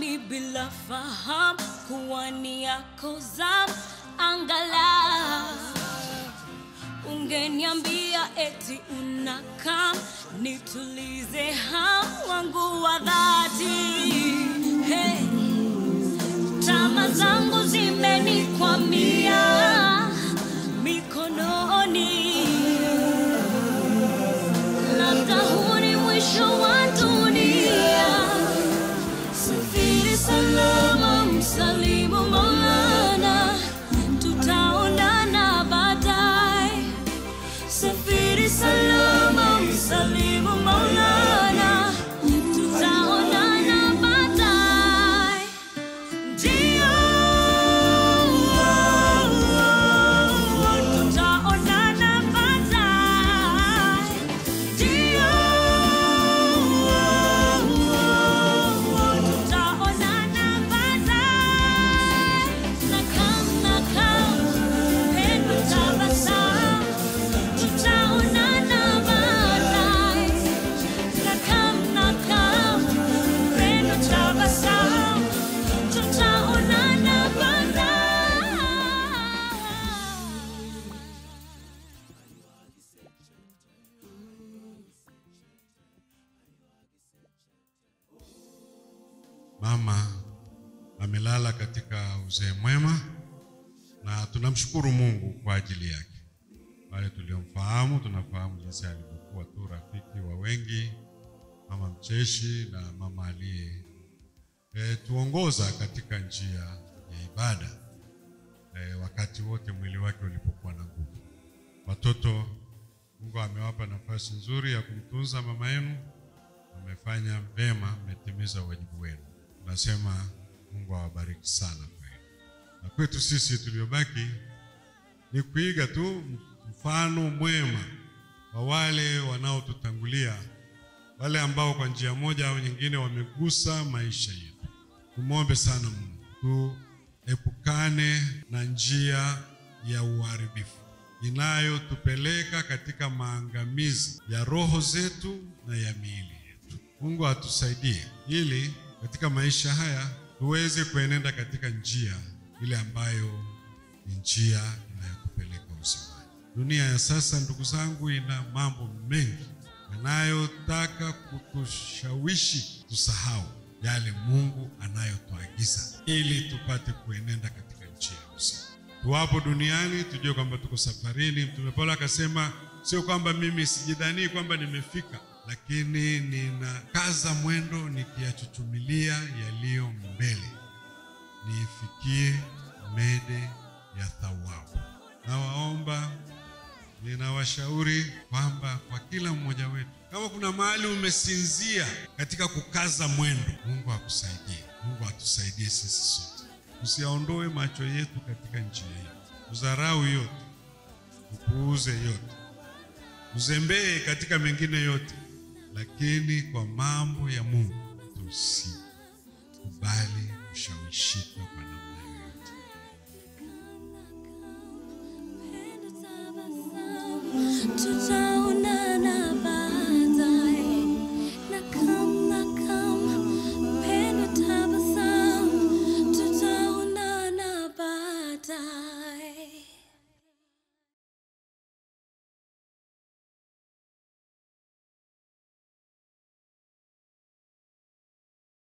ningefahamu kuwa ni yako zamu angala ungeniambia eti unakam nitulize hamu wangu wa dhati hey. tama zangu zimenikwamia mikononi Mama amelala katika uzee mwema na tunamshukuru Mungu kwa ajili yake. Wale tuliomfahamu tunafahamu jinsi alivyokuwa tu rafiki wa wengi, mama mcheshi na mama aliye e, tuongoza katika njia ya ibada e, wakati wote mwili wake ulipokuwa na nguvu. Watoto, Mungu amewapa nafasi nzuri ya kumtunza mama yenu, amefanya vema, mmetimiza wajibu wenu. Tunasema Mungu awabariki sana kwenu. Na kwetu sisi tuliobaki ni kuiga tu mfano mwema wa wale wanaotutangulia, wale ambao kwa njia moja au nyingine wamegusa maisha yetu. Tumwombe sana Mungu tuepukane na njia ya uharibifu inayotupeleka katika maangamizi ya roho zetu na ya miili yetu. Mungu atusaidie ili katika maisha haya tuweze kuenenda katika njia ile ambayo ni njia inayokupeleka uzimani. Dunia ya sasa, ndugu zangu, ina mambo mengi yanayotaka kutushawishi tusahau yale Mungu anayotuagiza ili tupate kuenenda katika njia ya uzima. Tuwapo duniani tujue kwamba tuko safarini. Mtume Paulo akasema, sio kwamba mimi sijidhanii kwamba nimefika, lakini ninakaza mwendo nikiyachuchumilia yaliyo mbele, niifikie mede ya thawabu. Nawaomba, ninawashauri kwamba kwa kila mmoja wetu, kama kuna mahali umesinzia katika kukaza mwendo, Mungu akusaidie. Mungu atusaidie sisi sote, usiaondoe macho yetu katika njia yetu, udharau yote, upuuze yote, uzembee katika mengine yote, lakini kwa mambo ya Mungu tusikubali kushawishika kwa